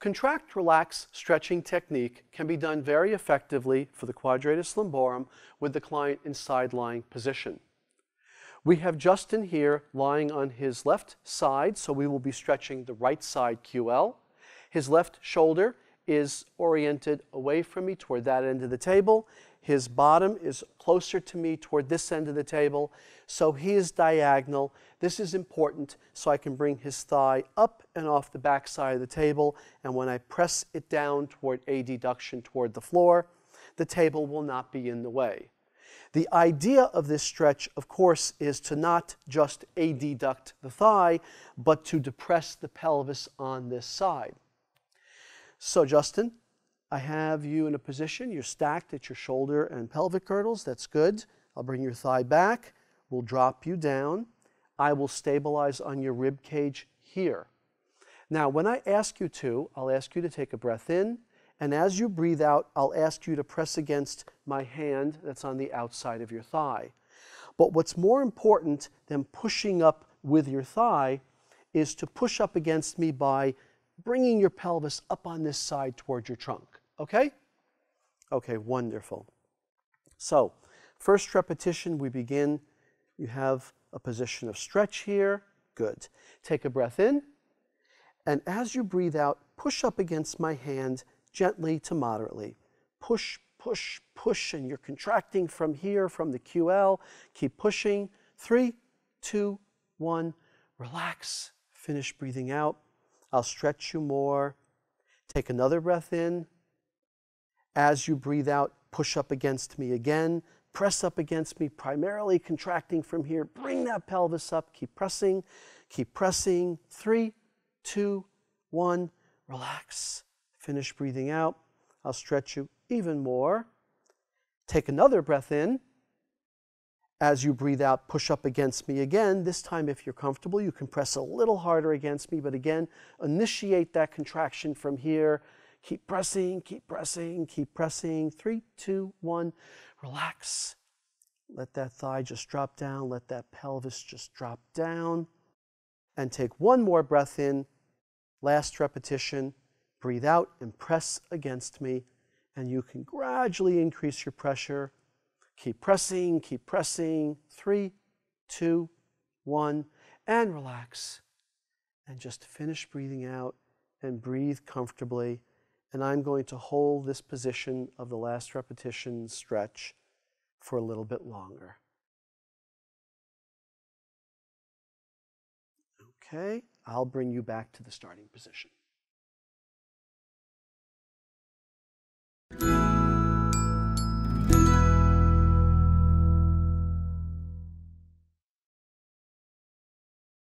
Contract, relax stretching technique can be done very effectively for the quadratus lumborum with the client in side lying position. We have Justin here lying on his left side, so we will be stretching the right side QL. His left shoulder is oriented away from me toward that end of the table. His bottom is closer to me toward this end of the table, so he is diagonal. This is important so I can bring his thigh up and off the back side of the table, and when I press it down toward adduction toward the floor, the table will not be in the way. The idea of this stretch, of course, is to not just adduct the thigh, but to depress the pelvis on this side. So, Justin, I have you in a position, you're stacked at your shoulder and pelvic girdles. That's good. I'll bring your thigh back. We'll drop you down. I will stabilize on your rib cage here. Now, when I ask you to, I'll ask you to take a breath in, and as you breathe out, I'll ask you to press against my hand that's on the outside of your thigh. But what's more important than pushing up with your thigh is to push up against me by bringing your pelvis up on this side toward your trunk. Okay? Okay, wonderful. So, first repetition, we begin. You have a position of stretch here. Good. Take a breath in. And as you breathe out, push up against my hand gently to moderately. Push, push, push, and you're contracting from here, from the QL. Keep pushing. Three, two, one. Relax. Finish breathing out. I'll stretch you more. Take another breath in. As you breathe out, push up against me again. Press up against me, primarily contracting from here. Bring that pelvis up. Keep pressing. Keep pressing. Three, two, one. Relax. Finish breathing out. I'll stretch you even more. Take another breath in. As you breathe out, push up against me again. This time, if you're comfortable, you can press a little harder against me, but again, initiate that contraction from here. Keep pressing, keep pressing, keep pressing. Three, two, one. Relax. Let that thigh just drop down. Let that pelvis just drop down. And take one more breath in. Last repetition. Breathe out and press against me. And you can gradually increase your pressure Keep pressing, keep pressing. Three, two, one, and relax. And just finish breathing out and breathe comfortably. And I'm going to hold this position of the last repetition stretch for a little bit longer. Okay, I'll bring you back to the starting position.